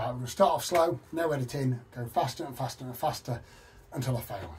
Right, I'm going to start off slow, no editing, go faster and faster and faster until I fail.